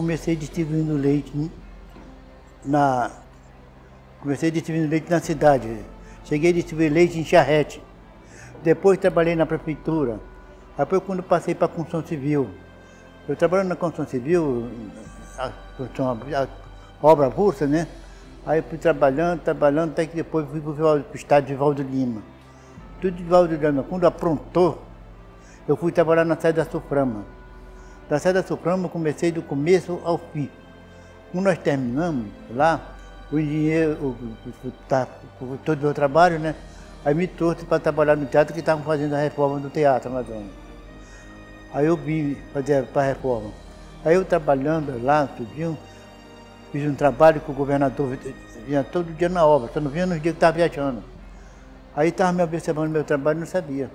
comecei distribuindo leite na. Comecei distribuindo leite na cidade. Cheguei a distribuir leite em charrete. Depois trabalhei na prefeitura. Depois quando passei para a construção civil. Eu trabalhando na construção civil, a, a, a obra avulsa, né? Aí fui trabalhando, trabalhando, até que depois fui para o estado de Valdo Lima. Tudo de Valdo Lima. Quando aprontou, eu fui trabalhar na sede da Suframa. Da sede da Suframa eu comecei do começo ao fim. Quando nós terminamos lá, o engenheiro, tá, todo o meu trabalho, né? Aí me trouxe para trabalhar no teatro que estavam fazendo a reforma do teatro Amazonas. Aí eu vim fazer para a reforma. Aí eu trabalhando lá, tudinho, Fiz um trabalho que o governador vinha todo dia na obra, só não vinha nos dias que estava viajando. Aí estava me observando meu trabalho e não sabia.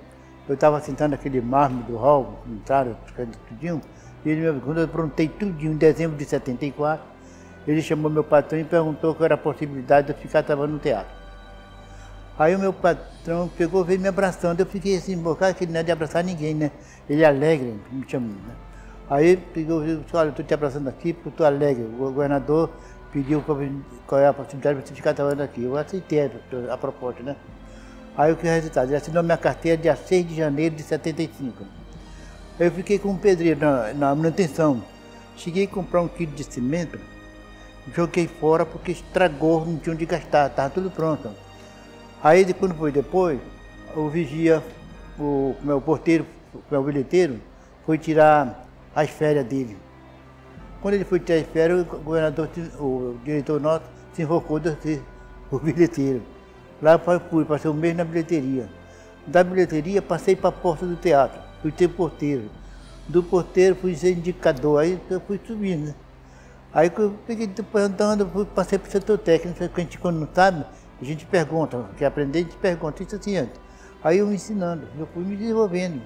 Eu estava sentando naquele mármore do hall, entraram, tudinho, ele, quando eu aprontei tudinho em dezembro de 74, ele chamou meu patrão e perguntou qual era a possibilidade de eu ficar trabalhando no teatro. Aí o meu patrão pegou, veio me abraçando, eu fiquei assim, embocado, que ele não é de abraçar ninguém, né? Ele é alegre, me chamou, né? Aí pegou e disse, olha, estou te abraçando aqui porque estou alegre. O governador pediu qual é a possibilidade de você ficar trabalhando aqui. Eu aceitei a proposta, né? Aí o que é o resultado? Ele assinou minha carteira dia 6 de janeiro de 75. Eu fiquei com um pedreiro na, na manutenção. Cheguei a comprar um quilo de cimento, joguei fora porque estragou, não tinha onde gastar, estava tudo pronto. Aí quando foi depois, o vigia, o meu porteiro, o meu bilheteiro, foi tirar as férias dele. Quando ele foi tirar as férias, o governador, o diretor nosso, se invocou o bilheteiro. Lá fui, passei um mês na bilheteria. Da bilheteria passei para a porta do teatro, fui ter porteiro. Do porteiro fui ser indicador, aí eu fui subindo. Né? Aí eu peguei andando, passei para o setor técnico, que a gente quando não sabe, a gente pergunta, quer aprender, a gente pergunta, isso assim antes. Aí eu ensinando, eu fui me desenvolvendo.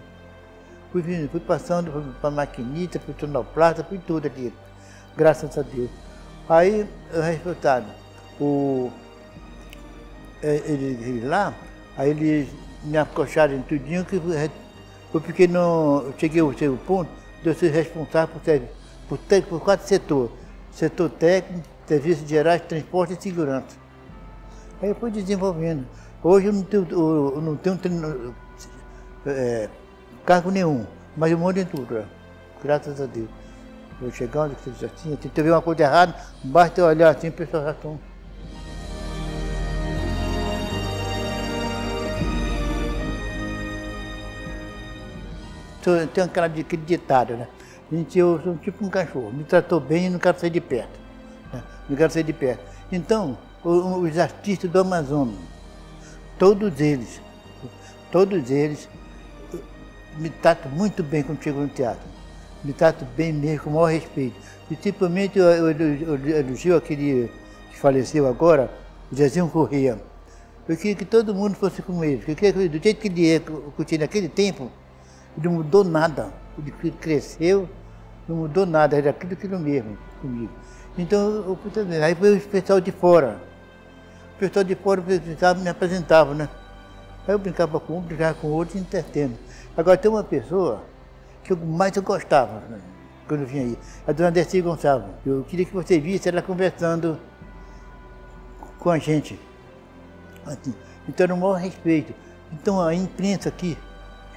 Fui, fui passando para maquinita, fui sonoplasta, fui tudo aqui, graças a Deus. Aí, o resultado, o, ele, ele lá, aí eles me acocharam em tudinho, que eu fiquei no, eu cheguei ao seu ponto de eu ser responsável por, por, por quatro setores. Setor técnico, serviços gerais, transporte e segurança. Aí eu fui desenvolvendo. Hoje eu não tenho, eu não tenho é, cargo nenhum, mas eu mando em tudo, graças a Deus. Eu chegando, assim, se tu vê uma coisa errada, basta olhar assim, o pessoal já estão. Tem aquela, aquele ditado, né? Gente, eu sou tipo um cachorro, me tratou bem e não quero sair de perto. Né? Não quero sair de perto. Então, os artistas do Amazonas, todos eles, todos eles me trato muito bem quando chego no teatro. Me trato bem mesmo, com o maior respeito. Principalmente eu, eu, eu elogio aquele que faleceu agora, o Zezinho Corrêa. Eu queria que todo mundo fosse como ele. Porque do jeito que ele é, que eu tinha naquele tempo, ele não mudou nada. Ele cresceu, não mudou nada, era aquilo, aquilo mesmo comigo. Então, eu, eu, aí foi o pessoal de fora. O pessoal de fora me apresentava, né? Aí eu brincava com um, brincava com outro, entretendo. Agora tem uma pessoa que eu mais eu gostava né, quando eu vinha aí, a dona Dercy Gonçalves. Eu queria que você visse ela conversando com a gente. Assim, então, no maior respeito. Então, a imprensa aqui,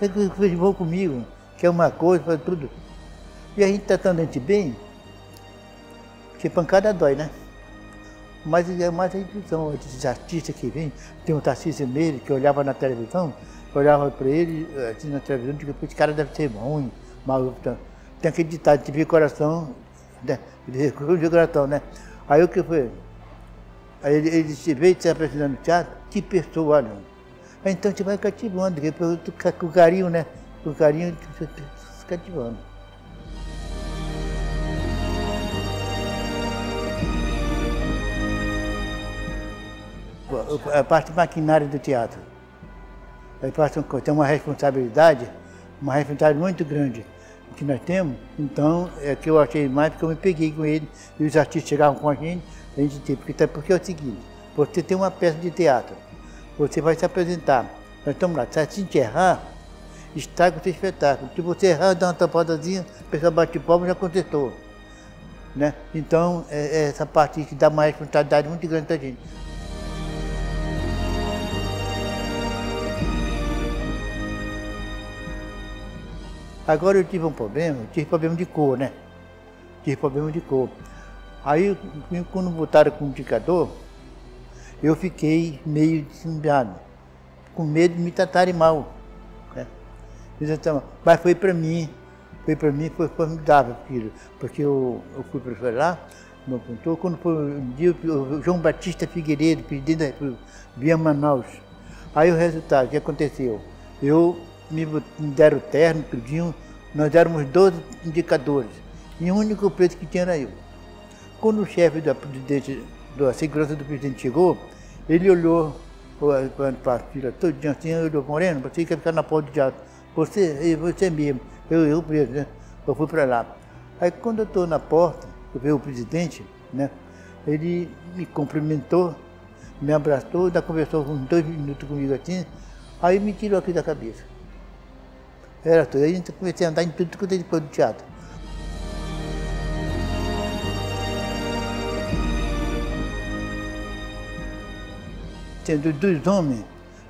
que vocês vão comigo, quer uma coisa, faz tudo. E a gente tratando a gente bem, porque pancada dói, né? Mas é mais a intuição, esses artistas que vêm, tem um Tarcísio Meire que olhava na televisão, olhava para ele, assim, na televisão, digo, esse cara deve ser ruim, maluco. Tem aquele ditado, de coração, né? de coração, né? Aí o que foi? Aí ele, ele disse, veio se apresentando no teatro, que pessoa, olha. Então você vai cativando, com carinho, né? Com carinho, cativando. A parte maquinária do teatro tem uma responsabilidade, uma responsabilidade muito grande que nós temos, então é que eu achei mais porque eu me peguei com ele e os artistas chegavam com a gente, a gente tem, porque, porque é o seguinte, você tem uma peça de teatro, você vai se apresentar, nós estamos lá, se te errar, estraga o seu espetáculo. Se você errar, dá uma tapadazinha, o pessoal bate palma já contestou. Né? Então, é, é essa parte que dá uma responsabilidade muito grande para a gente. Agora eu tive um problema, tive problema de cor, né? Tive problema de cor. Aí, quando botaram com o indicador, eu fiquei meio desembrado, com medo de me tratarem mal. Né? Mas foi para mim, foi para mim, foi formidável aquilo, porque eu, eu fui para lá, no apontou, quando foi um dia o João Batista Figueiredo, presidente da via Manaus. Aí o resultado, o que aconteceu? Eu me, me deram o terno, tudinho, nós éramos 12 indicadores, e o único preto que tinha era eu. Quando o chefe da, da segurança do presidente chegou, ele olhou para a fila todinha assim, olhou, Moreno, você quer ficar na porta de teatro. Você, você mesmo, eu, eu preso, né? Eu fui para lá. Aí quando eu estou na porta, eu vejo o presidente, né? Ele me cumprimentou, me abraçou, ainda conversou uns dois minutos comigo assim, aí me tirou aqui da cabeça. Era tudo. Aí comecei a andar em tudo que eu depois do teatro. Sendo dos homens,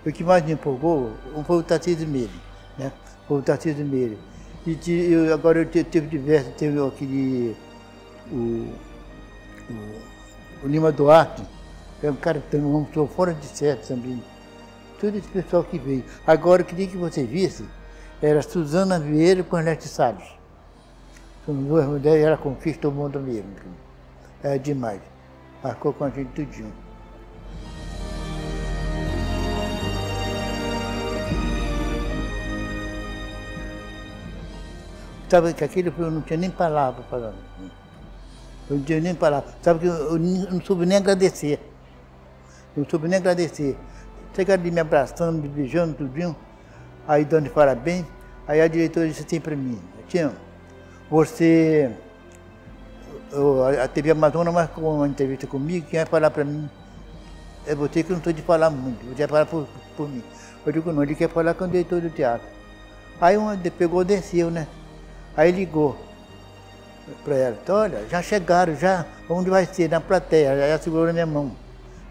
o que mais me empolgou foi o Tarcísio Meire, né? Foi o Tarcísio Meire. E eu, agora eu tive diversos, teve aquele, o, o, o Lima Duarte, é um cara que tem um homem fora de certo também. Todo esse pessoal que veio. Agora eu queria que você visse era Suzana Vieira com Ernesto Salles. São duas mulheres, ela conquista o mundo mesmo. É demais. Marcou com a gente tudinho. Sabe que aquilo eu não tinha nem palavra falando. Eu não tinha nem palavra. Sabe que eu não soube nem agradecer. Eu não soube nem agradecer. Chegaram de me abraçando, me beijando, tudinho aí dando parabéns. Aí a diretora disse assim para mim, Tião, você, a TV Amazônia marcou uma entrevista comigo, quem vai falar para mim é você que não estou de falar muito, você vai falar por, por mim. Eu digo, não, ele quer falar com o diretor do teatro. Aí uma pegou, desceu, né? Aí ligou para ela, então, olha, já chegaram, já, onde vai ser? Na plateia, ela segurou na minha mão.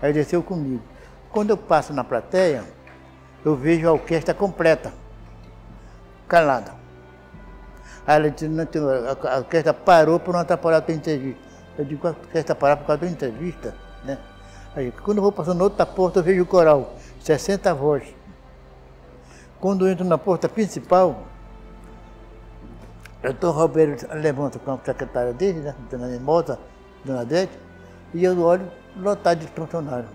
Aí desceu comigo. Quando eu passo na plateia, eu vejo a orquestra completa, calada. Aí ela disse, não, a orquestra parou por não atrapalhar a entrevista. Eu digo, a orquestra parou por causa da entrevista, né? Aí, quando eu vou passando outra porta, eu vejo o coral, 60 vozes. Quando eu entro na porta principal, estou Roberto levanta com a secretária dele, né, dona Mimosa, dona Dete, e eu olho lotado de funcionários.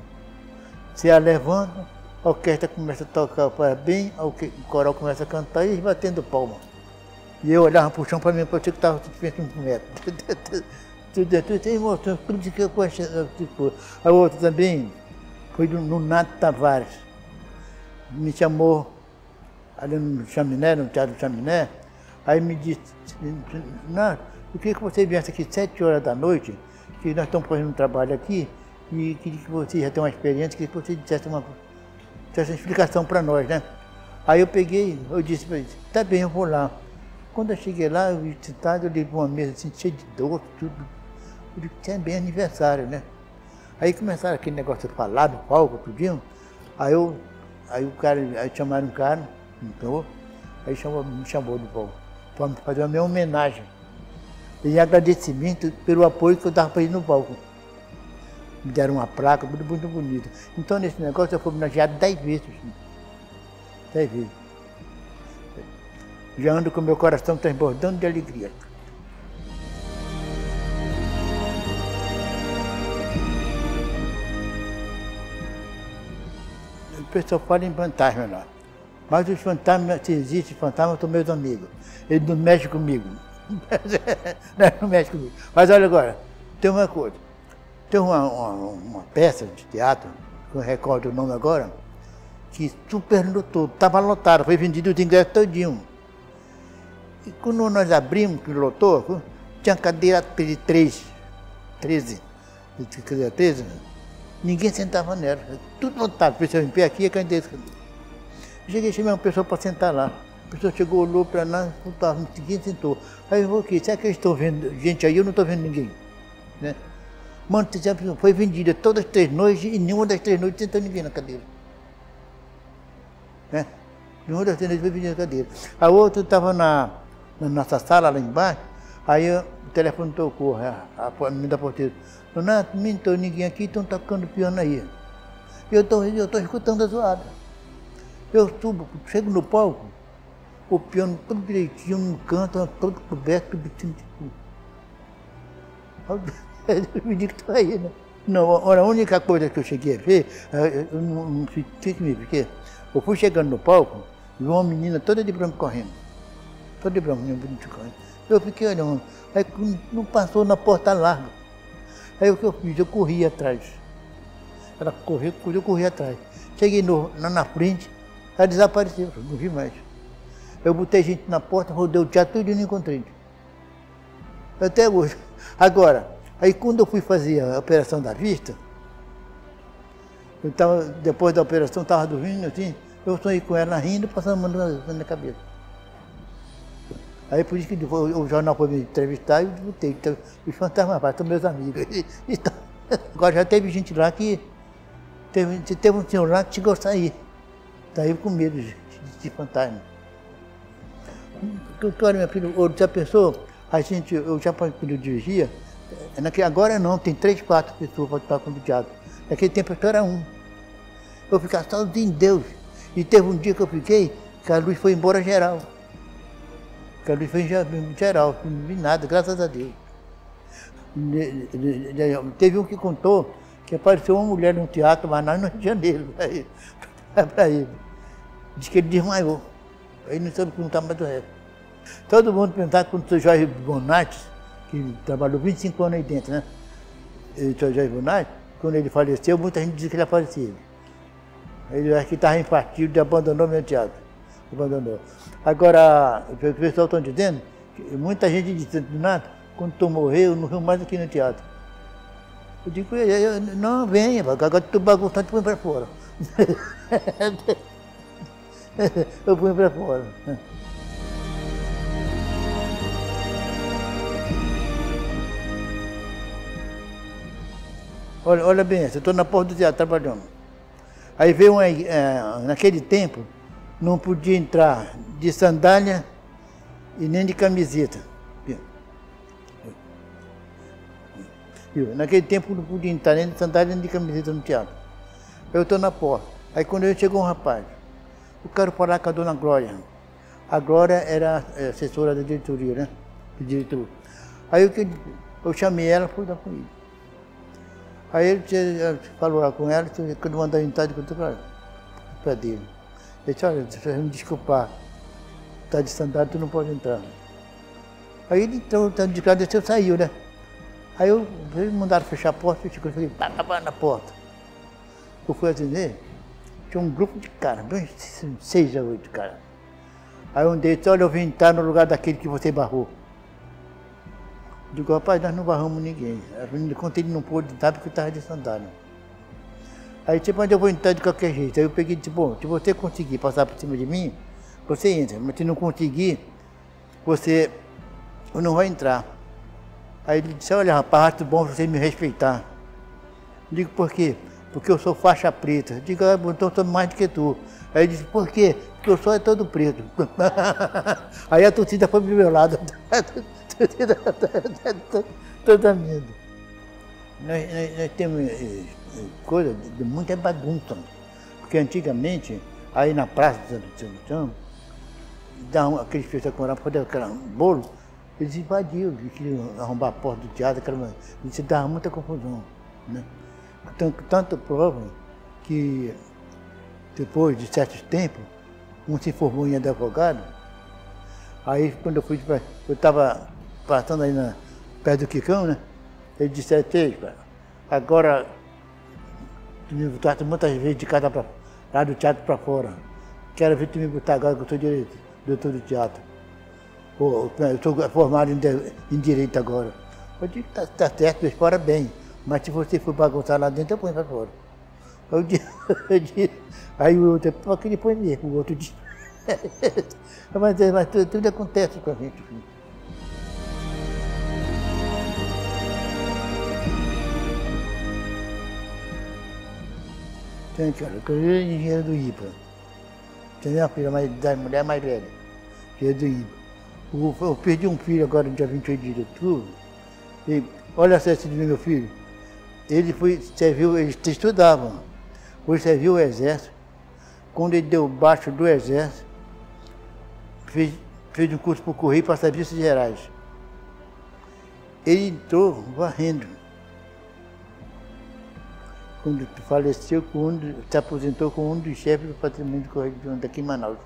Se ela levanta, a orquestra começa a tocar parabéns, o coral começa a cantar e batendo palma. E eu olhava para o chão para mim, parecia que estava tudo feito um metro. Tem emoção, tudo que eu tipo. A outra também foi do, Nato Tavares. Me chamou ali no Chaminé, no Teatro Chaminé, aí me disse, não, eu queria que você viesse aqui sete horas da noite, que nós estamos fazendo um trabalho aqui, e que você já tenha uma experiência, que você dissesse uma essa explicação para nós, né? Aí eu peguei, eu disse para ele, tá bem, eu vou lá. Quando eu cheguei lá, eu sentado, eu li uma mesa assim, cheia de doce, tudo. Eu disse, é bem aniversário, né? Aí começaram aquele negócio de falar do palco, tudinho. Aí eu, aí o cara, aí chamaram um cara, entrou, aí chamou, me chamou do palco, para fazer uma minha homenagem. E agradecimento pelo apoio que eu dava para ele no palco me deram uma placa muito, muito bonita. Então, nesse negócio, eu fui homenageado dez vezes. Dez vezes. Já ando com meu coração transbordando de alegria. O pessoal fala em fantasma lá. Mas os fantasmas, se existe fantasma, são meus amigos. Eles não mexem comigo. não mexem comigo. Mas olha agora, tem uma coisa. Tem uma, uma, uma, peça de teatro, que eu recordo o nome agora, que superlotou, estava lotado, foi vendido os ingressos todinho. E quando nós abrimos, que lotou, tinha cadeira de três, treze, cadeira treze, ninguém sentava nela, tudo lotado, pessoal em pé aqui e cadeira. Cheguei, chamei uma pessoa para sentar lá. A pessoa chegou, olhou para nós, ninguém sentou. Aí eu vou será que eu estou vendo gente aí? Eu não estou vendo ninguém. Né? Mano, foi vendida todas as três noites e nenhuma das três noites sentou ninguém na cadeira. Né? Nenhuma das três noites foi vendida na cadeira. A outra estava na, na nossa sala lá embaixo, aí o telefone tocou, a, a menina da porteira. Donato, não estou ninguém aqui, estão tocando piano aí. Eu estou tô escutando a zoada. Eu subo, chego no palco, o piano todo direitinho, no canto, todo coberto, tipo. Eu me digo que aí, né? Não, a única coisa que eu cheguei a ver, eu não, não fiz me porque eu fui chegando no palco, vi uma menina toda de branco correndo. Toda de branco, bonito correndo. Eu fiquei olhando, aí não passou na porta larga. Aí o que eu fiz? Eu corri atrás. Ela correu, eu corri atrás. Cheguei no, na frente, ela desapareceu, não vi mais. Eu botei gente na porta, rodei o teatro e não encontrei. Até hoje. Agora, aí quando eu fui fazer a operação da vista, eu tava, depois da operação, estava dormindo assim, eu sonhei com ela rindo, passando a mão na cabeça. Aí por isso que o jornal foi me entrevistar e eu botei. Então, os fantasmas são meus amigos. Então, agora já teve gente lá que. Teve, teve um senhor lá que chegou a sair. Saiu com medo de, de, fantasma. Olha, meu filho, já pensou? A gente, eu já quando eu dirigia, agora não, tem três, quatro pessoas para estar teatro. Naquele tempo eu era um. Eu ficava sozinho em Deus. E teve um dia que eu fiquei, que a luz foi embora geral. Que a luz foi geral, não vi nada, graças a Deus. Teve um que contou que apareceu uma mulher no teatro, mas nós no Rio de Janeiro, para ele. Diz que ele desmaiou. Aí não soube perguntar mais do resto. Todo mundo perguntava quando o Jorge Bonatti, que trabalhou 25 anos aí dentro, né? O Jorge Bonatti, quando ele faleceu, muita gente dizia que ele falecido. Ele acho que estava infartido e abandonou meu teatro. Abandonou. Agora, o pessoal está dizendo, muita gente disse, nada, quando tu morreu, eu não rio mais aqui no teatro. Eu digo, não, venha, agora tu bagunçando, tu põe para fora. Eu ponho para fora. Olha, olha bem, eu estou na porta do teatro trabalhando. Aí veio uma, é, naquele tempo, não podia entrar de sandália e nem de camiseta. Naquele tempo não podia entrar nem de sandália nem de camiseta no teatro. Eu estou na porta. Aí quando eu chegou um rapaz, eu quero falar com a dona Glória. A Glória era assessora da diretoria, né? Do diretor. Aí eu, eu chamei ela, fui dar com ele. Aí ele falou lá com ela, quando mandar entrar, eu para dele. Ele disse, olha, você me desculpar, está de sandália, tu não pode entrar. Aí ele entrou, tá de casa, desceu, saiu, né? Aí eu, eles mandaram fechar a porta, eu fiquei pá, pá, na porta. Eu fui atender, tinha um grupo de caras, seis a oito caras. Aí um deles olha, eu vim entrar no lugar daquele que você barrou. Eu digo, rapaz, nós não barramos ninguém. Quando ele não pôde entrar porque estava de sandália. Aí tipo, mas eu vou entrar de qualquer jeito. Aí eu peguei e disse, bom, se você conseguir passar por cima de mim, você entra. Mas se não conseguir, você não vai entrar. Aí ele disse, olha rapaz, acho bom você me respeitar. Eu digo, por quê? Porque eu sou faixa preta. Digo, ah, então sou mais do que tu. Aí ele disse, por quê? Porque eu sou é todo preto. Aí a torcida foi pro meu lado. Torcida toda medo. Nós, nós, nós temos eh, eh, coisa de muita bagunça. Porque antigamente, aí na praça de São João, dava aqueles pessoas que moravam fazer aquele bolo, eles invadiam, queriam arrombar a porta do teatro, aquela, isso dava muita confusão. Né? Tanto, tanto prova que depois de certo tempo, um se formou em advogado, aí quando eu fui. Eu estava passando aí na, perto do Quicão, né? Ele disse, agora tu me botaste muitas vezes de casa para lá do teatro para fora. Quero ver tu me botar agora que eu sou direito, doutor do teatro. eu sou formado em, direito agora. Eu disse, tá, tá certo, espera bem. Mas se você for bagunçar lá dentro, eu ponho para fora. Eu disse, aí o outro, aquele põe mesmo, o outro diz. mas, é, mas tudo, tudo acontece com a gente, filho. Gente, olha, eu sou engenheiro do IPA. Tenho minha filha mais, das mulheres mais velhas, engenheiro é do IPA. Eu, eu, perdi um filho agora no dia 28 de outubro. E olha a acessibilidade do meu filho. Ele foi, serviu, eles estudavam. Foi serviu o exército. Quando ele deu baixo do exército, fez, fez um curso para o Correio para serviços gerais. Ele entrou varrendo quando faleceu, com um, se aposentou com um dos chefes do patrimônio do Correio daqui em Manaus.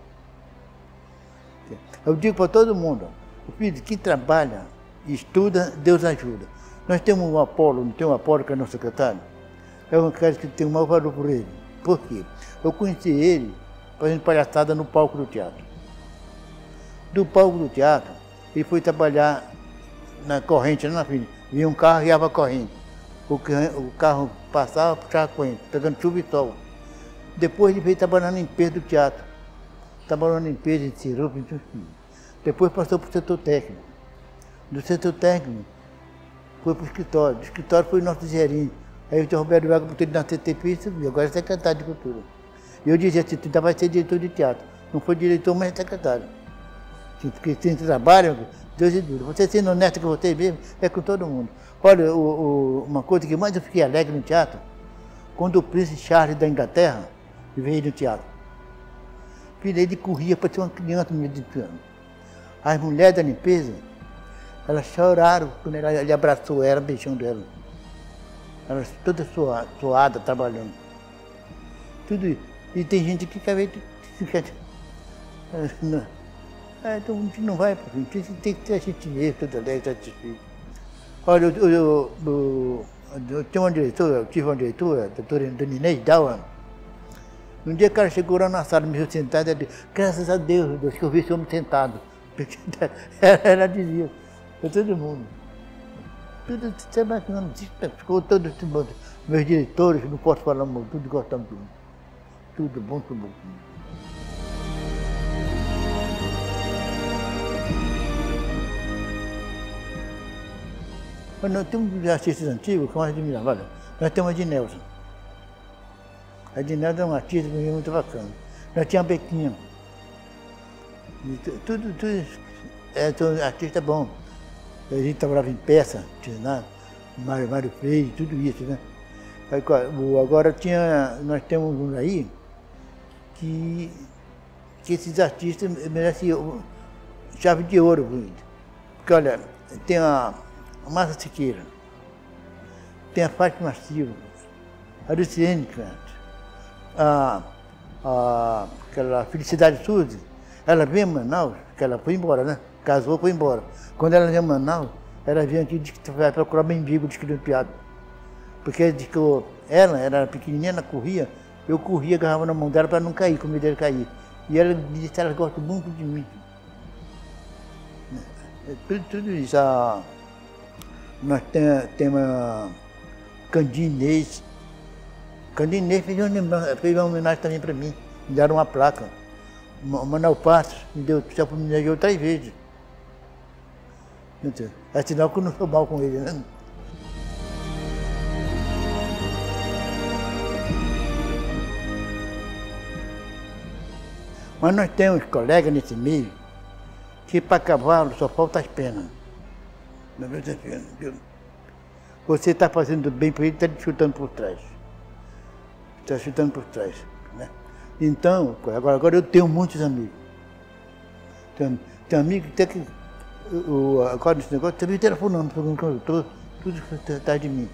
Eu digo para todo mundo, o filho que trabalha, estuda, Deus ajuda. Nós temos um Apolo, não tem um Apolo que é nosso secretário? É um cara que tem o maior valor por ele. Por quê? Eu conheci ele fazendo palhaçada no palco do teatro. Do palco do teatro, ele foi trabalhar na corrente, na frente. Vinha um carro e ia a corrente o carro passava, puxava corrente, pegando chuva e sol. Depois ele veio trabalhando em limpeza do teatro. Trabalhando em limpeza, em sirup, enfim. Depois passou para o setor técnico. Do setor técnico, foi para o escritório. Do escritório foi o nosso gerente. Aí o Dr. Roberto Vaga botou ele na CTP e agora é secretário de cultura. E eu dizia assim, tu ainda vai ser diretor de teatro. Não foi diretor, mas é secretário. Porque tem trabalho, Deus é duro. Você sendo honesto com você mesmo, é com todo mundo. Olha, o, o, uma coisa que mais eu fiquei alegre no teatro, quando o príncipe Charles da Inglaterra veio no teatro. Filho, ele corria para ter uma criança no meio do piano. As mulheres da limpeza, elas choraram quando ele abraçou ela, beijando ela. Elas toda suada, suada trabalhando. Tudo isso. E tem gente que quer ver. É, então a gente não vai para frente, tem que ter a gente mesmo, toda alegre, satisfeito. Olha, eu, eu, eu, eu tinha uma diretora, eu tive uma diretora, a doutora Dona Inês Dawa. Um dia o cara chegou lá na sala, me viu sentado, e disse, graças a Deus, Deus, que eu vi esse homem sentado. Ela dizia, para todo mundo. Tudo, sabe, ficou todo mundo. Meus diretores, não posso falar muito, tudo gostamos tudo. Tudo bom, tudo bom. Mas nós temos artistas antigos que nós admiramos. Olha, nós temos a Ednelson. A Ednelson é um artista muito bacana. Nós tínhamos a Bequinha. Tudo, tudo, é, tudo artista bom. A gente trabalhava em peça, tinha Mário, Mário Freire, tudo isso, né? Agora tinha, nós temos um aí que, que esses artistas merecem chave de ouro. Porque olha, tem a Massa Siqueira, tem a Fátima Silva, a Luciene a, a, aquela Felicidade Suzy, ela veio em Manaus, que ela foi embora, né? Casou, foi embora. Quando ela veio em Manaus, ela veio aqui e vai procurar mendigo de piada. Porque de que eu, ela era pequenininha, ela corria, eu corria, agarrava na mão dela para não cair, com medo dela cair. E ela disse que ela gosta muito de mim. Tudo, tudo isso. A, nós temos Candinês. Candinês fez uma, fez uma homenagem também para mim. Me deram uma placa. Manuel Passos me deu céu para me ajudar vezes. É sinal que eu não sou mal com ele, né? Mas nós temos colegas nesse meio que para cavalo só falta as penas. Não é? Você está fazendo bem para ele, está chutando por trás. Está chutando por trás. Né? Então, agora, agora eu tenho muitos amigos. Tem, tem amigo até que. O, agora nesse negócio, também telefonando, perguntando como eu estou, tudo atrás de mim.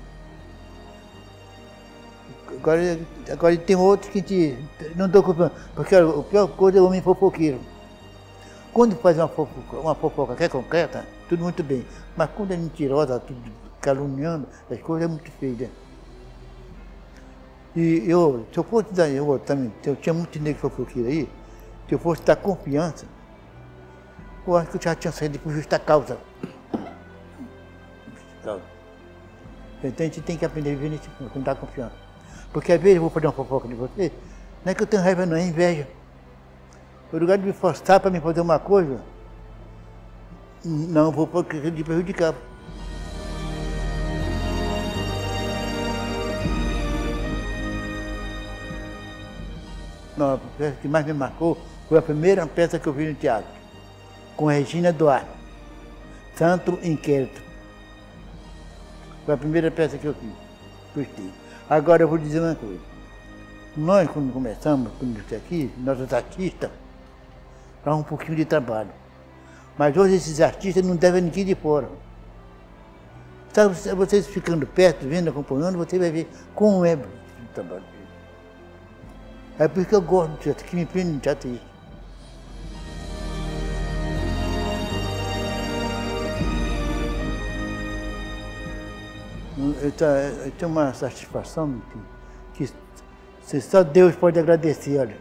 Agora, agora tem outros que te, não estou culpando, porque a pior coisa é o homem fofoqueiro. Quando faz uma fofoca, uma fofoca que é concreta, tudo muito bem. Mas quando é mentirosa, tudo caluniando, as coisas é muito feias. Né? E eu, se eu fosse dar, eu também, eu tinha muito negro fofoqueiro aí, se eu fosse dar confiança, eu acho que eu já tinha saído por justa causa. Então a gente tem que aprender a viver nesse mundo, com dar confiança. Porque às vezes eu vou fazer uma fofoca de você, não é que eu tenho raiva, não, é inveja. Por lugar de me forçar para me fazer uma coisa, não vou de prejudicar. não, a peça que mais me marcou foi a primeira peça que eu vi no teatro, com Regina Duarte, Santo Inquérito. Foi a primeira peça que eu fiz. Gostei. Agora eu vou dizer uma coisa. Nós, quando começamos, quando isso aqui, nós os artistas, dá um pouquinho de trabalho. Mas hoje esses artistas não devem ninguém de fora. Então, vocês ficando perto, vendo, acompanhando, você vai ver como é o trabalho. É por isso que eu gosto do teatro, que me prende no teatro isso. Eu, tenho uma satisfação que, que só Deus pode agradecer, olha.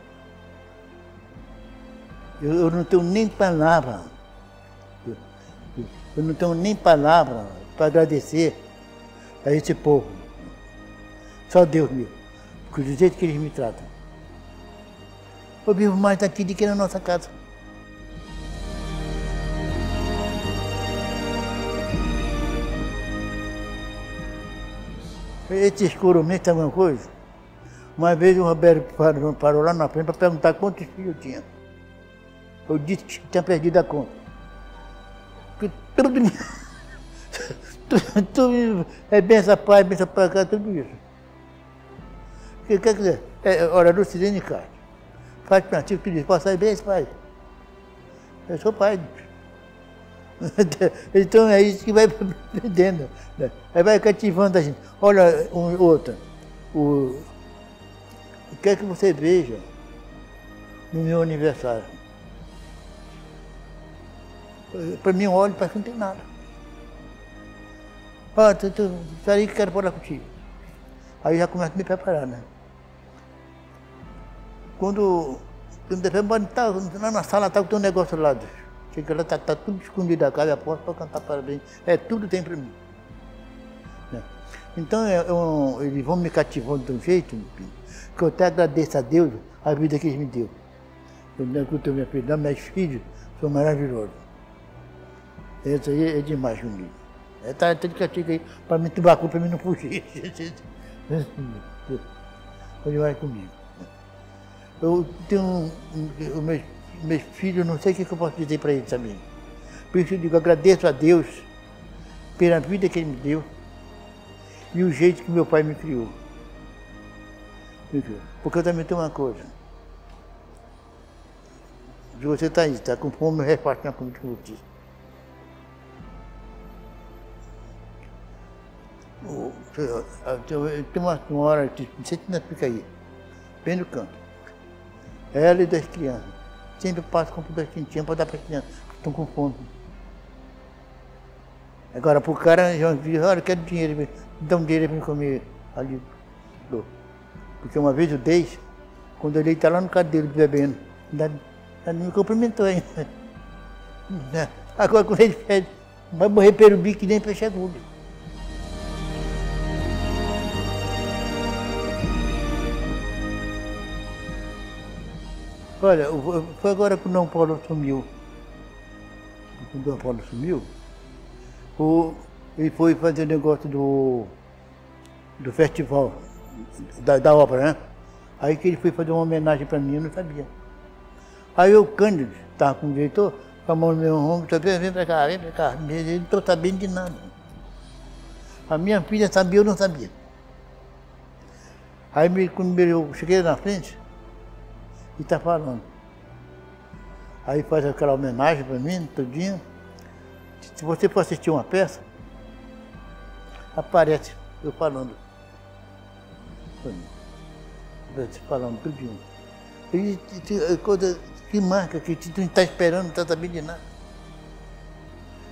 Eu, eu não tenho nem palavra. Eu, não tenho nem palavra para agradecer a esse povo. Só Deus mesmo. Porque do jeito que eles me tratam. Eu vivo mais aqui do que na nossa casa. Esse escuro mesmo alguma coisa? Uma vez o Roberto parou, parou lá na frente para perguntar quantos filhos eu tinha. Eu disse que tinha perdido a conta. Porque tudo, é benção pai, benção para cá, tudo isso. O que quer dizer? É hora do Cirene Castro. Faz plantio que diz, posso sair bem, pai? Eu sou pai. Então é isso que vai perdendo. Né? Aí vai cativando a gente. Olha, um, outra. O, o que é que você veja no meu aniversário? Para mim, olho, parece que não tem nada. Ah, tu, tu, que quero falar contigo. Aí já começo a me preparar, né? Quando, quando de repente, tá, na sala tá com um negócio lá. Chega lá, tá, tá tudo escondido a casa, a porta para cantar parabéns. É, tudo tem para mim. Né? Então, é, eu, eles vão me cativando de um jeito que eu até agradeço a Deus a vida que eles me deu. Eu não escuto minha filha, meus filhos são maravilhosos. Isso aí é demais comigo. É, tá, de castigo aí para me culpa para mim não fugir. Foi demais comigo. Eu tenho os meus, meus filhos, não sei o que eu posso dizer para eles também. Por isso eu digo, agradeço a Deus pela vida que Ele me deu e o jeito que meu pai me criou. Porque eu também tenho uma coisa. Se você está aí, está com fome, reparte na comida com você. Tem uma senhora, não sei se fica aí, bem no canto. Ela e das crianças. Sempre passo com duas quentinhas para dar para que estão com fome. Agora, para o cara, já diz, olha, eu quero dinheiro, dá um dinheiro para comer ali. Porque uma vez eu dei, quando ele está lá no cadeiro bebendo, ainda, ainda me cumprimentou ainda. Agora quando ele pede, vai morrer pelo bico que nem peixe agudo. Olha, foi agora que o Dom Paulo sumiu. O Dom Paulo sumiu, o, ele foi fazer negócio do, do festival, da, da obra, né? Aí que ele foi fazer uma homenagem para mim, eu não sabia. Aí o Cândido, estava com o diretor, com a mão no meu ombro, sabia, vem para cá, vem para cá. Ele não estou sabendo de nada. A minha filha sabia, eu não sabia. Aí quando eu cheguei na frente, e está falando. Aí faz aquela homenagem para mim, tudinho. Se você for assistir uma peça, aparece eu falando. Falando tudinho. E coisa que marca, que tu não está esperando, não está sabendo de nada.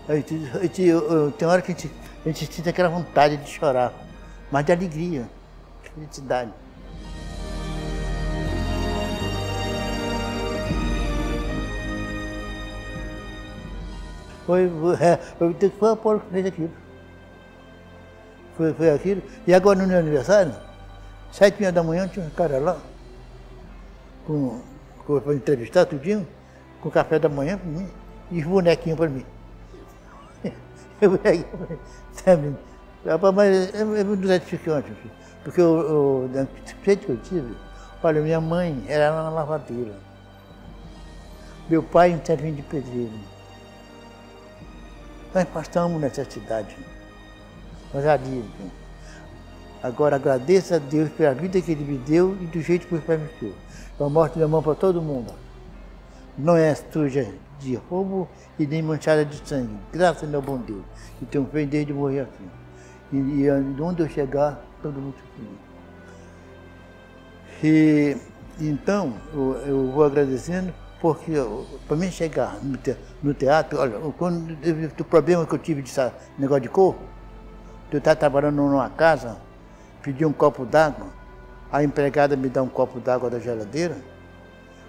Aí, tem hora que a gente, a gente sente aquela vontade de chorar, mas de alegria, de felicidade. Foi, é, foi a Apolo que fez aquilo. Foi, foi aquilo. E agora no meu aniversário, sete meia da manhã, tinha um cara lá, com, com, para entrevistar tudinho, com café da manhã para mim, e os bonequinhos para mim. Eu peguei, sabe? Mas é, é muito gratificante, porque o, jeito que eu tive, Olha, minha mãe era uma lavadeira. Meu pai servinho de pedreiro. Nós passamos necessidade. Ali, agora agradeço a Deus pela vida que Ele me deu e do jeito que me permitiu. A morte da mão para todo mundo. Não é suja de roubo e nem manchada de sangue. Graças meu bom Deus, que tenho feito desde morrer assim. E, e onde eu chegar, todo mundo feliz. E então, eu, eu vou agradecendo, porque para mim chegar no, te, no teatro, olha, quando, o problema que eu tive de negócio de cor, eu estava trabalhando numa casa, pedi um copo d'água, a empregada me dá um copo d'água da geladeira,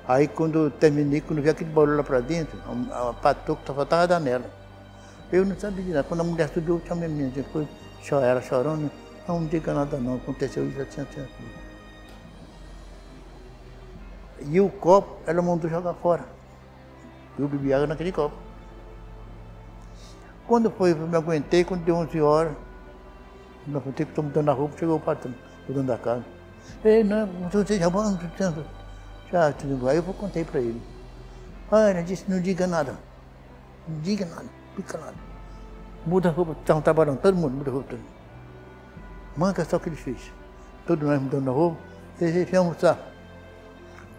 aí quando eu terminei, quando vi aquele barulho lá para dentro, a, a patroa só faltava dar nela. Eu não sabia de nada. Quando a mulher subiu, eu chamei a menina, depois ela chorando, não, não diga nada não, aconteceu isso assim, assim, assim. E o copo, ela mandou jogar fora. Eu bebi água naquele copo. Quando foi, eu me aguentei, quando deu 11 horas, me aguentei que estou mudando a roupa, chegou o patrão, o dono da casa. Ei, não, você já vamos, já, tudo Aí eu contei para ele. Ah, ele disse, não diga nada. Não diga nada, fica nada. Muda a roupa, estavam trabalhando, todo mundo muda a roupa. Manca só o que ele fez. Todos nós mudando a roupa, ele fez almoçar.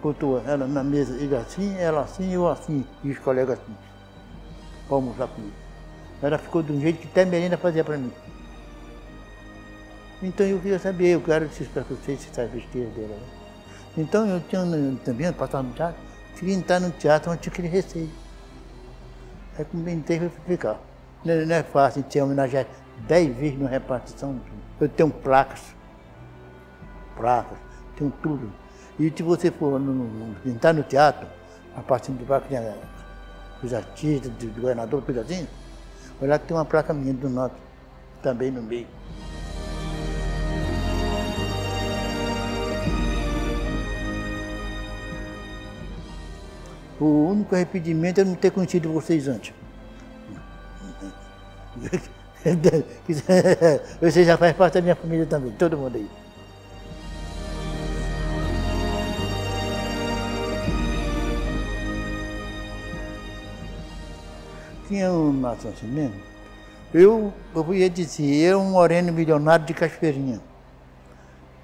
Botou ela na mesa, ele assim, ela assim, eu assim, e os colegas assim. Para almoçar comigo. Ela ficou de um jeito que até merenda fazia para mim. Então eu queria saber, eu quero esses preconceitos, essas besteiras dela. Né? Então eu tinha também, passava no teatro, queria entrar no teatro, mas tinha aquele receio. Aí comentei para ficar. Não, não é fácil ter homenageado dez vezes na repartição. Eu tenho placas, placas, tenho tudo. E se você for no, entrar no teatro, a parte do placa tem os artistas, do governador, coisa assim, olha que tem uma placa minha do norte, também no meio. O único arrependimento é não ter conhecido vocês antes. Você já faz parte da minha família também, todo mundo aí. Tinha um nascimento. Eu, eu ia dizer, eu um moreno milionário de Cachoeirinha.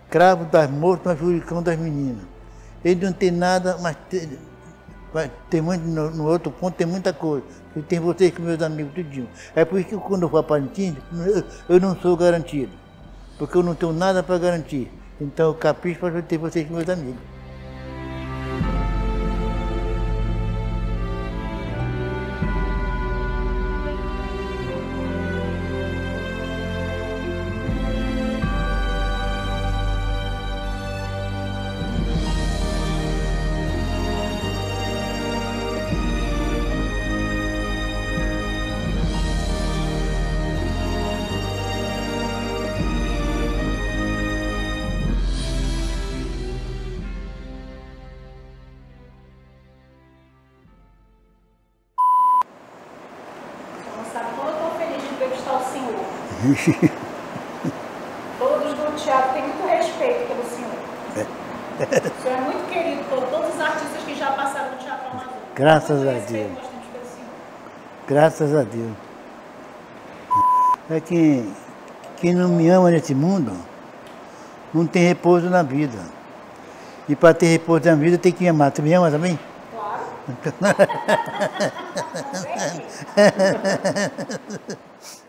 Cravo das mortas, juricão das meninas. Ele não tem nada, mas tem, tem muito, no, no, outro ponto tem muita coisa. E tem vocês com meus amigos tudinho. É por isso que quando eu vou para Parintins, eu não sou garantido. Porque eu não tenho nada para garantir. Então eu capricho para ter vocês com meus amigos. Todos do teatro têm muito respeito pelo senhor. O senhor é muito querido por todos os artistas que já passaram no Teatro Amazonas. Graças a Deus. Graças a Deus. É que quem não me ama nesse mundo não tem repouso na vida. E para ter repouso na vida tem que me amar. Tu me ama também? Claro.